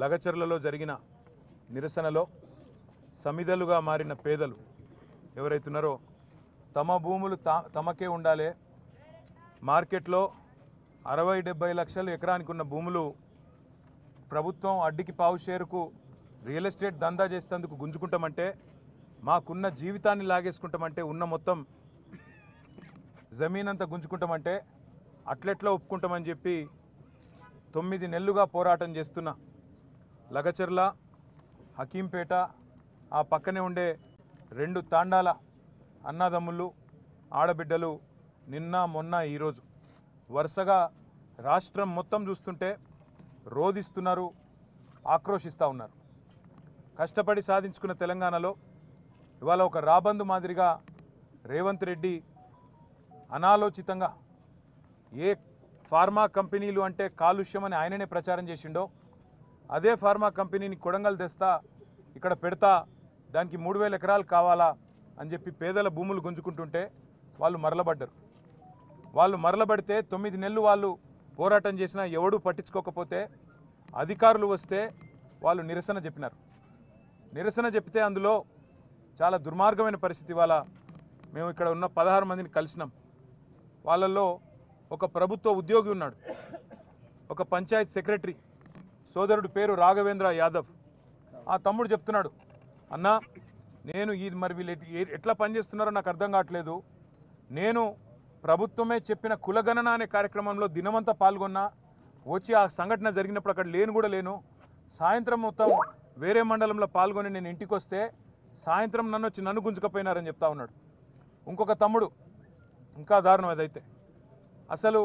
లగచర్లలో జరిగిన నిరసనలో సమిధలుగా మారిన పేదలు ఎవరైతున్నారో తమ భూములు తా తమకే ఉండాలి. మార్కెట్లో అరవై డెబ్బై లక్షలు ఎకరానికి ఉన్న భూములు ప్రభుత్వం అడ్డికి పావు షేరుకు రియల్ ఎస్టేట్ దందా చేసేందుకు గుంజుకుంటామంటే మాకున్న జీవితాన్ని లాగేసుకుంటామంటే ఉన్న మొత్తం జమీన్ అంతా గుంజుకుంటామంటే అట్లెట్లా ఒప్పుకుంటామని చెప్పి తొమ్మిది నెలలుగా పోరాటం చేస్తున్న లగచర్ల హకీంపేట ఆ పక్కనే ఉండే రెండు తాండాల అన్నదమ్ములు ఆడబిడ్డలు నిన్న మొన్న ఈరోజు వరుసగా రాష్ట్రం మొత్తం చూస్తుంటే రోధిస్తున్నారు ఆక్రోషిస్తూ ఉన్నారు. కష్టపడి సాధించుకున్న తెలంగాణలో ఇవాళ ఒక రాబందు మాదిరిగా రేవంత్ రెడ్డి అనాలోచితంగా ఏ ఫార్మా కంపెనీలు అంటే కాలుష్యం అని ఆయననే ప్రచారం చేసిండో అదే ఫార్మా కంపెనీని కొడంగల్ తెస్తా ఇక్కడ పెడతా దానికి మూడు వేల ఎకరాలు కావాలా అని చెప్పి పేదల భూములు గుంజుకుంటుంటే వాళ్ళు మరలబడ్డరు. వాళ్ళు మరలబడితే తొమ్మిది నెలలు వాళ్ళు పోరాటం చేసినా ఎవడూ పట్టించుకోకపోతే అధికారులు వస్తే వాళ్ళు నిరసన చెప్పినారు. నిరసన చెప్తే అందులో చాలా దుర్మార్గమైన పరిస్థితి వాళ్ళ మేము ఇక్కడ ఉన్న పదహారు మందిని కలిసినాం. వాళ్ళల్లో ఒక ప్రభుత్వ ఉద్యోగి ఉన్నాడు. ఒక పంచాయత్ సెక్రటరీ. సోదరుడు పేరు రాఘవేంద్ర యాదవ్. ఆ తమ్ముడు చెప్తున్నాడు అన్నా నేను ఈ మరి వీళ్ళు ఎట్లా పనిచేస్తున్నారో నాకు అర్థం కావట్లేదు. నేను ప్రభుత్వమే చెప్పిన కులగణన అనే కార్యక్రమంలో దినమంతా పాల్గొన్నా వచ్చి ఆ సంఘటన జరిగినప్పుడు అక్కడ లేను కూడా లేను. సాయంత్రం మొత్తం వేరే మండలంలో పాల్గొని నేను ఇంటికి వస్తే సాయంత్రం నన్ను వచ్చి నన్ను గుంజుకపోయినారని చెప్తా ఉన్నాడు. ఇంకొక తమ్ముడు ఇంకా దారుణం అదైతే. అసలు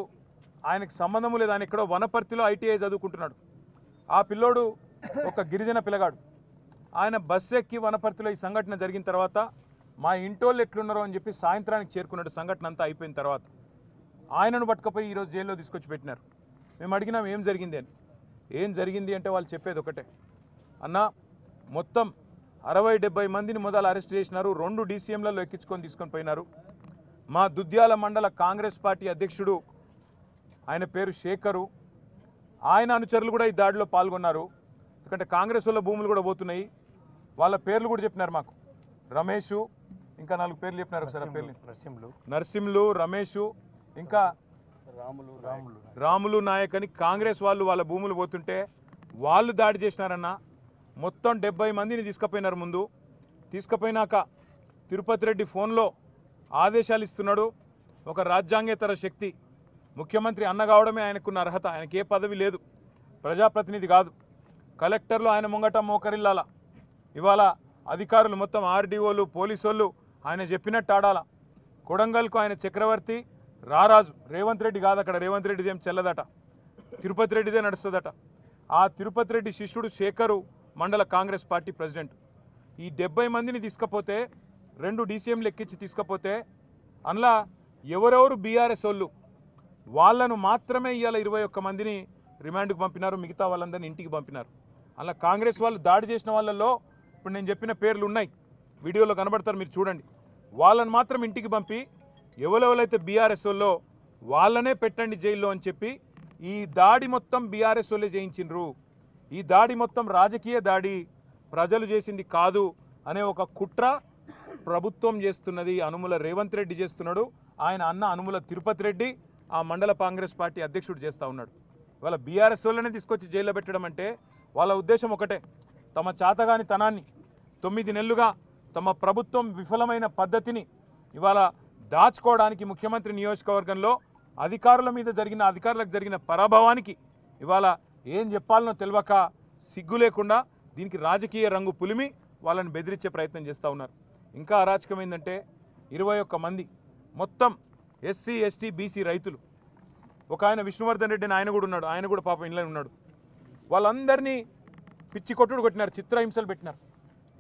ఆయనకు సంబంధము లేదు ఆయన ఎక్కడో వనపర్తిలో ఐటీఐ చదువుకుంటున్నాడు. ఆ పిల్లోడు ఒక గిరిజన పిల్లగాడు. ఆయన బస్సు ఎక్కి వనపర్తిలో ఈ సంఘటన జరిగిన తర్వాత మా ఇంటోళ్ళు ఎట్లున్నారో అని చెప్పి సాయంత్రానికి చేరుకున్నాడు. సంఘటన అంతా అయిపోయిన తర్వాత ఆయనను పట్టుకపోయి ఈరోజు జైల్లో తీసుకొచ్చి పెట్టినారు. మేము అడిగినాం ఏం జరిగింది? అని. ఏం జరిగింది? అంటే వాళ్ళు చెప్పేది ఒకటే. అన్న మొత్తం అరవై డెబ్బై మందిని మొదలు అరెస్ట్ చేసినారు. రెండు డీసీఎంలలో ఎక్కించుకొని తీసుకొని పోయినారు. మా దుద్యాల మండల కాంగ్రెస్ పార్టీ అధ్యక్షుడు ఆయన పేరు శేఖరు ఆయన అనుచరులు కూడా ఈ దాడిలో పాల్గొన్నారు. ఎందుకంటే కాంగ్రెస్ వాళ్ళ భూములు కూడా పోతున్నాయి. వాళ్ళ పేర్లు కూడా చెప్పినారు మాకు. రమేషు ఇంకా నాలుగు పేర్లు చెప్పినారు ఒకసారి పేర్లు. నరసింహులు. నరసింహులు రమేషు ఇంకా రాములు రాములు. రాములు నాయక్ అని కాంగ్రెస్ వాళ్ళు వాళ్ళ భూములు పోతుంటే వాళ్ళు దాడి చేసినారన్న. మొత్తం డెబ్బై మందిని తీసుకుపోయినారు ముందు. తీసుకుపోయినాక తిరుపతి రెడ్డి ఫోన్లో ఆదేశాలు ఇస్తున్నాడు. ఒక రాజ్యాంగేతర శక్తి ముఖ్యమంత్రి అన్న కావడమే ఆయనకున్న అర్హత. ఆయనకి ఏ పదవి లేదు. ప్రజాప్రతినిధి కాదు. కలెక్టర్లు ఆయన ముంగట మోకరిల్లాల. ఇవాళ అధికారులు మొత్తం ఆర్డీఓలు పోలీసు ఆయన చెప్పినట్టు ఆడాల. కొడంగల్కు ఆయన చక్రవర్తి రారాజు. రేవంత్ రెడ్డి కాదు అక్కడ రేవంత్ రెడ్డిది ఏం చెల్లదట. తిరుపతి రెడ్డిదే నడుస్తుందట. ఆ తిరుపతి రెడ్డి శిష్యుడు శేఖరు మండల కాంగ్రెస్ పార్టీ ప్రెసిడెంట్. ఈ డెబ్బై మందిని తీసుకపోతే రెండు డీసీఎంలు ఎక్కించి తీసుకపోతే అందులో ఎవరెవరు బీఆర్ఎస్ వాళ్ళు? వాళ్ళను మాత్రమే ఇవాళ ఇరవై ఒక్క మందిని రిమాండ్కి పంపినారు మిగతా వాళ్ళందరినీ ఇంటికి పంపినారు. అలా కాంగ్రెస్ వాళ్ళు దాడి చేసిన వాళ్ళల్లో ఇప్పుడు నేను చెప్పిన పేర్లు ఉన్నాయి. వీడియోలో కనబడతారు మీరు చూడండి. వాళ్ళని మాత్రం ఇంటికి పంపి ఎవరెవరైతే బీఆర్ఎస్ వాళ్ళో వాళ్ళనే పెట్టండి జైల్లో అని చెప్పి ఈ దాడి మొత్తం బీఆర్ఎస్ వాళ్ళే చేయించిండ్రు. ఈ దాడి మొత్తం రాజకీయ దాడి ప్రజలు చేసింది కాదు అనే ఒక కుట్ర ప్రభుత్వం చేస్తున్నది. అనుముల రేవంత్ రెడ్డి చేస్తున్నాడు. ఆయన అన్న అనుముల తిరుపతి రెడ్డి ఆ మండల కాంగ్రెస్ పార్టీ అధ్యక్షుడు చేస్తూ ఉన్నాడు. వాళ్ళ బీఆర్ఎస్ వాళ్ళనే తీసుకొచ్చి జైల్లో పెట్టడం అంటే వాళ్ళ ఉద్దేశం ఒకటే. తమ చాతగాని తనాన్ని తొమ్మిది నెలలుగా తమ ప్రభుత్వం విఫలమైన పద్ధతిని ఇవాళ దాచుకోవడానికి ముఖ్యమంత్రి నియోజకవర్గంలో అధికారుల మీద జరిగిన అధికారులకు జరిగిన పరాభవానికి ఇవాళ ఏం చెప్పాలనో తెలియక సిగ్గు లేకుండా దీనికి రాజకీయ రంగు పులిమి వాళ్ళని బెదిరించే ప్రయత్నం చేస్తూ ఉన్నారు. ఇంకా అరాచకం ఏంటంటే ఇరవై ఒక్క మంది మొత్తం ఎస్సీ ఎస్టీ బీసీ రైతులు. ఒక ఆయన విష్ణువర్ధన్ రెడ్డి ఆయన కూడా ఉన్నాడు. ఆయన కూడా పాపం ఇంట్లో ఉన్నాడు. వాళ్ళందరినీ పిచ్చి కొట్టుడు కొట్టినారు. చిత్రహింసలు పెట్టినారు.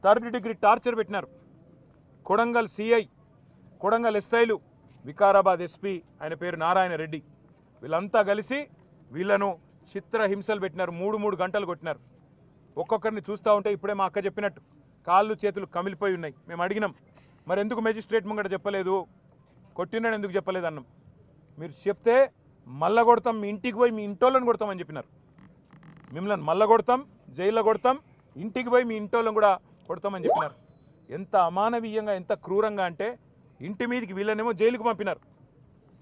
థర్డ్ డిగ్రీ టార్చర్ పెట్టినారు. కొడంగల్ సిఐ కొడంగల్ ఎస్ఐలు వికారాబాద్ ఎస్పీ ఆయన పేరు నారాయణ రెడ్డి. వీళ్ళంతా కలిసి వీళ్ళను చిత్రహింసలు పెట్టినారు. మూడు మూడు గంటలు కొట్టినారు. ఒక్కొక్కరిని చూస్తూ ఉంటే ఇప్పుడే మా అక్క చెప్పినట్టు కాళ్ళు చేతులు కమిలిపోయి ఉన్నాయి. మేము అడిగినాం మరి ఎందుకు మెజిస్ట్రేట్ ముంగట చెప్పలేదు? కొట్టినాడు ఎందుకు చెప్పలేదు మీరు చెప్తే మళ్ళా కొడతాం మీ ఇంటికి పోయి మీ ఇంటోళ్ళని కొడతామని చెప్పినారు. మిమ్మల్ని మళ్ళా కొడతాం జైల్లో కొడతాం ఇంటికి పోయి మీ ఇంటోళ్ళని కూడా కొడతామని చెప్పినారు. ఎంత అమానవీయంగా ఎంత క్రూరంగా అంటే ఇంటి మీదకి వీళ్ళనేమో జైలుకు పంపినారు.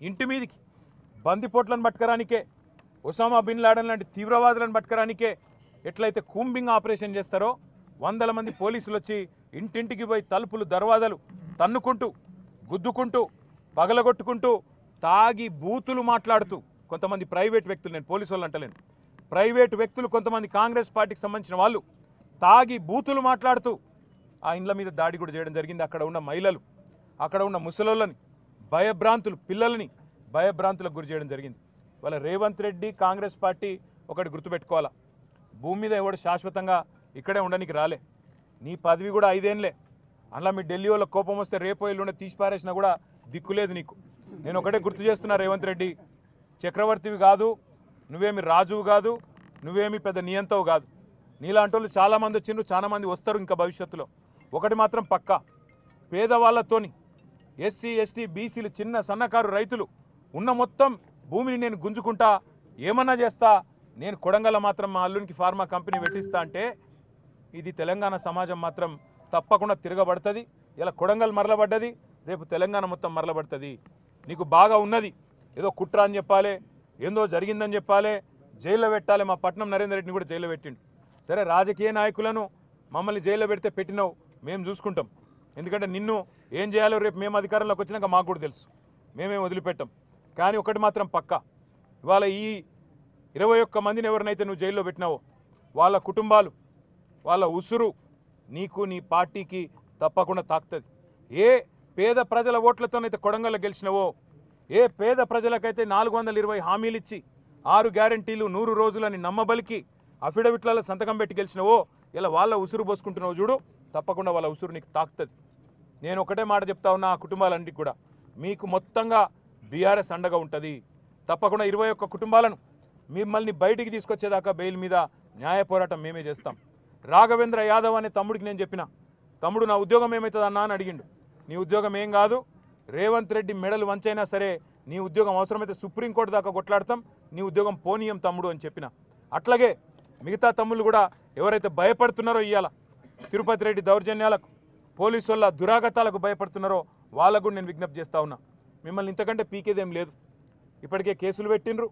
ఇంటి మీదికి బందిపోట్లను పట్టుకరానికే ఒసామా బిన్ లాడన్ లాంటి తీవ్రవాదులను పట్టుకరానికే ఎట్లయితే కూంబింగ్ ఆపరేషన్ చేస్తారో వందల మంది పోలీసులు వచ్చి ఇంటింటికి పోయి తలుపులు దర్వాజాలు తన్నుకుంటూ గుద్దుకుంటూ పగలగొట్టుకుంటూ తాగి బూతులు మాట్లాడుతూ కొంతమంది ప్రైవేట్ వ్యక్తులు నేను పోలీసు వాళ్ళు అంటలేను. ప్రైవేట్ వ్యక్తులు కొంతమంది కాంగ్రెస్ పార్టీకి సంబంధించిన వాళ్ళు తాగి బూతులు మాట్లాడుతూ ఆ ఇండ్ల మీద దాడి కూడా చేయడం జరిగింది. అక్కడ ఉన్న మహిళలు అక్కడ ఉన్న ముసలోళ్ళని భయభ్రాంతులు పిల్లల్ని భయభ్రాంతులకు గురి చేయడం జరిగింది. వాళ్ళ రేవంత్ రెడ్డి కాంగ్రెస్ పార్టీ ఒకటి గుర్తుపెట్టుకోవాలా? భూమి మీద ఎవడు శాశ్వతంగా ఇక్కడే ఉండడానికి రాలే. నీ పదవి కూడా ఐదేంలే అందులో మీ ఢిల్లీ వాళ్ళ కోపం వస్తే రేపో ఎల్లుండే తీసి పారేసినా కూడా దిక్కులేదు నీకు. నేను ఒకటే గుర్తు చేస్తున్నా రేవంత్ రెడ్డి చక్రవర్తివి కాదు నువ్వేమి రాజువు కాదు నువ్వేమి పెద్ద నియంతవు కాదు. నీలాంటి వాళ్ళు చాలామంది వచ్చిండ్రు చాలామంది వస్తారు ఇంకా భవిష్యత్తులో. ఒకటి మాత్రం పక్కా పేదవాళ్ళతోని ఎస్సీ ఎస్టీ బీసీలు చిన్న సన్నకారు రైతులు ఉన్న మొత్తం భూమిని నేను గుంజుకుంటా ఏమన్నా చేస్తా నేను కొడంగల మాత్రం మా అల్లునికి ఫార్మా కంపెనీ పెట్టిస్తా అంటే ఇది తెలంగాణ సమాజం మాత్రం తప్పకుండా తిరగబడుతుంది. ఇలా కొడంగల్ మరలబడ్డది. రేపు తెలంగాణ మొత్తం మరలబడుతుంది. నీకు బాగా ఉన్నది. ఏదో కుట్ర అని చెప్పాలి ఏందో జరిగిందని చెప్పాలి జైల్లో పెట్టాలి. మా పట్నం నరేందర్ రెడ్డిని కూడా జైల్లో పెట్టిండు. సరే రాజకీయ నాయకులను మమ్మల్ని జైల్లో పెడితే పెట్టినావు మేము చూసుకుంటాం. ఎందుకంటే నిన్ను ఏం చేయాలో రేపు మేము అధికారంలోకి వచ్చినాక మాకు కూడా తెలుసు. మేమేం వదిలిపెట్టాం. కానీ ఒకటి మాత్రం పక్కా. ఇవాళ ఈ ఇరవై ఒక్క మందిని ఎవరినైతే నువ్వు జైల్లో పెట్టినావో వాళ్ళ కుటుంబాలు వాళ్ళ ఉసురు నీకు నీ పార్టీకి తప్పకుండా తాకుతుంది. ఏ పేద ప్రజల ఓట్లతోనైతే కొడంగల్లో గెలిచినవో? ఏ పేద ప్రజలకైతే నాలుగు వందల ఇరవై హామీలు ఇచ్చి ఆరు గ్యారంటీలు నూరు రోజులని నమ్మబలికి అఫిడవిట్లలో సంతకం పెట్టి గెలిచినవో? ఇలా వాళ్ళ ఉసురు పోసుకుంటున్నావు చూడు. తప్పకుండా వాళ్ళ ఉసురు నీకు తాకుతుంది. నేను ఒకటే మాట చెప్తా ఉన్నా ఆ కుటుంబాలన్నిటికి కూడా. మీకు మొత్తంగా బీఆర్ఎస్ అండగా ఉంటుంది. తప్పకుండా ఇరవై ఒక్క కుటుంబాలను మిమ్మల్ని బయటికి తీసుకొచ్చేదాకా బెయిల్ మీద న్యాయ పోరాటం మేమే చేస్తాం. రాఘవేంద్ర యాదవ్ అనే తమ్ముడికి నేను చెప్పిన తమ్ముడు నా ఉద్యోగం ఏమవుతుంది అన్నా అని అడిగిండు. నీ ఉద్యోగం ఏం కాదు. రేవంత్ రెడ్డి మెడలు వంచైనా సరే నీ ఉద్యోగం అవసరమైతే సుప్రీంకోర్టు దాకా కొట్లాడతాం. నీ ఉద్యోగం పోనీయం తమ్ముడు అని చెప్పిన. అట్లాగే మిగతా తమ్ముళ్ళు కూడా ఎవరైతే భయపడుతున్నారో ఇవాళ తిరుపతి రెడ్డి దౌర్జన్యాలకు పోలీసు వాళ్ళ దురాగతాలకు భయపడుతున్నారో వాళ్ళకు కూడా నేను విజ్ఞప్తి చేస్తా ఉన్నా. మిమ్మల్ని ఇంతకంటే పీకేదేం లేదు. ఇప్పటికే కేసులు పెట్టిండ్రు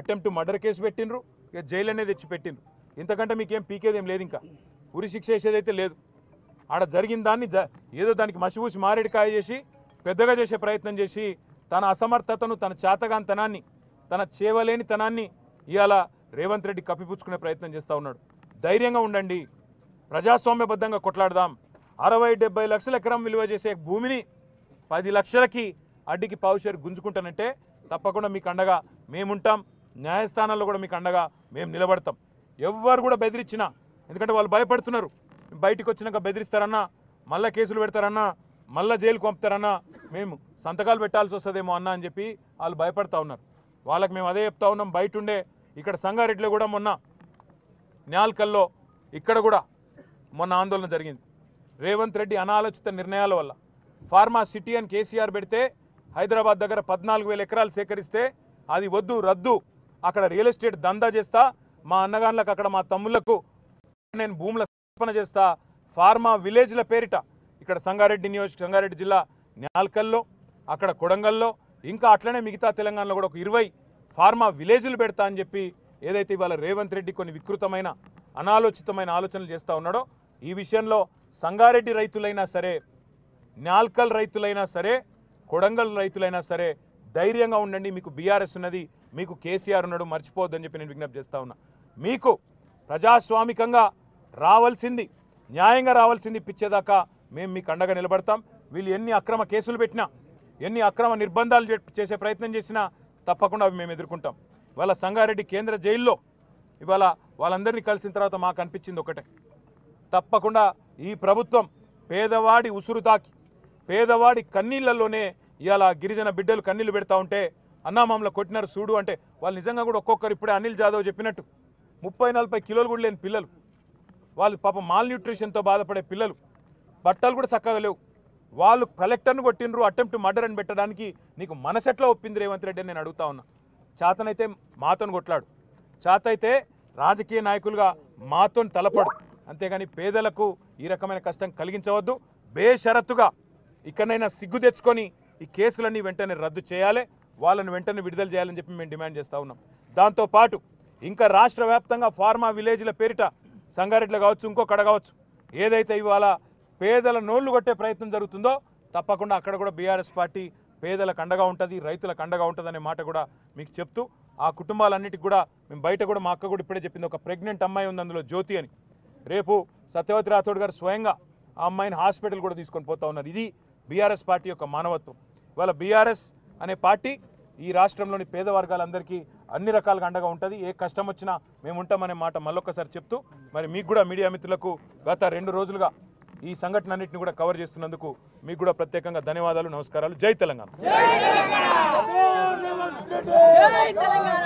అటెంప్ట్ మర్డర్ కేసు పెట్టిండ్రు ఇక జైలు అనేది తెచ్చి పెట్టిండ్రు ఇంతకంటే మీకేం పీకేదేం లేదు ఇంకా. ఉరి శిక్ష వేసేదైతే లేదు. ఆడ జరిగిన దాన్ని ఏదో దానికి మసిపూసి మారేడుకాయ చేసి పెద్దగా చేసే ప్రయత్నం చేసి తన అసమర్థతను తన చేతగాంతనాన్ని తన చేవలేనితనాన్ని ఇవాళ రేవంత్ రెడ్డి కప్పిపుచ్చుకునే ప్రయత్నం చేస్తూ ఉన్నాడు. ధైర్యంగా ఉండండి. ప్రజాస్వామ్యబద్ధంగా కొట్లాడదాం. అరవై డెబ్బై లక్షల ఎకరం విలువ చేసే భూమిని పది లక్షలకి అడ్డికి పావుషేరు గుంజుకుంటానంటే తప్పకుండా మీకు అండగా మేముంటాం. న్యాయస్థానాల్లో కూడా మీకు అండగా మేము నిలబడతాం. ఎవ్వరు కూడా బెదిరించినా ఎందుకంటే వాళ్ళు భయపడుతున్నారు. బయటికి వచ్చినాక బెదిరిస్తారన్నా మళ్ళీ కేసులు పెడతారన్నా మళ్ళా జైలుకు పంపుతారన్నా మేము సంతకాలు పెట్టాల్సి వస్తుందేమో అన్నా అని చెప్పి వాళ్ళు భయపడతా ఉన్నారు. వాళ్ళకి మేము అదే చెప్తా ఉన్నాం బయట ఉండే ఇక్కడ సంగారెడ్డిలో కూడా మొన్న న్యాల్కల్లో ఇక్కడ కూడా మొన్న ఆందోళన జరిగింది. రేవంత్ రెడ్డి అనాలోచిత నిర్ణయాల వల్ల. ఫార్మా సిటీ అని కేసీఆర్ పెడితే హైదరాబాద్ దగ్గర పద్నాలుగు వేల ఎకరాలు సేకరిస్తే అది వద్దు రద్దు అక్కడ రియల్ ఎస్టేట్ దందా చేస్తా మా అన్నగాళ్ళకు అక్కడ మా తమ్ముళ్ళకు నేను భూముల సమర్పణ చేస్తా ఫార్మా విలేజ్ల పేరిట ఇక్కడ సంగారెడ్డి నియోజక సంగారెడ్డి జిల్లా న్యాల్కల్లో అక్కడ కొడంగల్లో ఇంకా అట్లనే మిగతా తెలంగాణలో కూడా ఒక ఇరవై ఫార్మా విలేజ్లు పెడతా అని చెప్పి ఏదైతే ఇవాళ రేవంత్ రెడ్డి కొన్ని వికృతమైన అనాలోచితమైన ఆలోచనలు చేస్తూ ఉన్నాడో ఈ విషయంలో సంగారెడ్డి రైతులైనా సరే నాల్కల్ రైతులైనా సరే కొడంగల్ రైతులైనా సరే ధైర్యంగా ఉండండి. మీకు బీఆర్ఎస్ ఉన్నది మీకు కేసీఆర్ ఉన్నాడు మర్చిపోవద్దని చెప్పి నేను విజ్ఞప్తి చేస్తా ఉన్నా. మీకు ప్రజాస్వామికంగా రావాల్సింది న్యాయంగా రావాల్సింది ఇప్పించేదాకా మేము మీకు అండగా నిలబడతాం. వీళ్ళు ఎన్ని అక్రమ కేసులు పెట్టినా ఎన్ని అక్రమ నిర్బంధాలు చేసే ప్రయత్నం చేసినా తప్పకుండా అవి మేము ఎదుర్కొంటాం. ఇవాళ సంగారెడ్డి కేంద్ర జైల్లో ఇవాళ వాళ్ళందరినీ కలిసిన తర్వాత మాకు అనిపించింది ఒకటే. తప్పకుండా ఈ ప్రభుత్వం పేదవాడి ఉసురు తాకి పేదవాడి కన్నీళ్ళలోనే ఇవాళ గిరిజన బిడ్డలు కన్నీళ్ళు పెడతా ఉంటే అన్నామామల కొట్టినారు చూడు అంటే వాళ్ళు నిజంగా కూడా ఒక్కొక్కరు ఇప్పుడే అనిల్ జాదవ్ చెప్పినట్టు ముప్పై నలభై కిలోలు కూడా లేని పిల్లలు. వాళ్ళు పాపం మాల్ న్యూట్రిషన్తో బాధపడే పిల్లలు. బట్టలు కూడా చక్కగా లేవు. వాళ్ళు కలెక్టర్ను కొట్టినరు అటెంప్ట్ మర్డర్ అని పెట్టడానికి నీకు మనసెట్లా ఒప్పింది రేవంత్ రెడ్డి నేను అడుగుతా ఉన్నా. చాతనైతే మాతోని కొట్లాడు. చాత అయితే రాజకీయ నాయకులుగా మాతోని తలపడు. అంతేగాని పేదలకు ఈ రకమైన కష్టం కలిగించవద్దు. బేషరత్తుగా ఇక్కడనైనా సిగ్గు తెచ్చుకొని ఈ కేసులన్నీ వెంటనే రద్దు చేయాలి. వాళ్ళని వెంటనే విడుదల చేయాలని చెప్పి మేము డిమాండ్ చేస్తూ ఉన్నాం. దాంతోపాటు ఇంకా రాష్ట్ర వ్యాప్తంగా ఫార్మా విలేజ్ల పేరిట సంగారెడ్డిలో కావచ్చు ఇంకొకడ కావచ్చు ఏదైతే ఇవాళ పేదల నోళ్ళు కొట్టే ప్రయత్నం జరుగుతుందో తప్పకుండా అక్కడ కూడా బీఆర్ఎస్ పార్టీ పేదలకు అండగా ఉంటుంది రైతులకు అండగా ఉంటుంది అనే మాట కూడా మీకు చెప్తూ ఆ కుటుంబాలన్నిటికి కూడా మేము బయట కూడా మా అక్క కూడా ఇప్పుడే చెప్పింది ఒక ప్రెగ్నెంట్ అమ్మాయి ఉంది అందులో జ్యోతి అని. రేపు సత్యవతి రాథోడ్ గారు స్వయంగా ఆ అమ్మాయిని హాస్పిటల్ కూడా తీసుకొని పోతా ఉన్నారు. ఇది బీఆర్ఎస్ పార్టీ యొక్క మానవత్వం. ఇవాళ బీఆర్ఎస్ అనే పార్టీ ఈ రాష్ట్రంలోని పేద వర్గాలందరికీ అన్ని రకాలుగా అండగా ఉంటుంది. ఏ కష్టం వచ్చినా మేము ఉంటామనే మాట మళ్ళొక్కసారి చెప్తూ మరి మీకు కూడా మీడియా మిత్రులకు గత రెండు రోజులుగా ఈ సంఘటన అన్నింటిని కూడా కవర్ చేస్తున్నందుకు మీకు కూడా ప్రత్యేకంగా ధన్యవాదాలు నమస్కారాలు. జై తెలంగాణ. జై తెలంగాణ.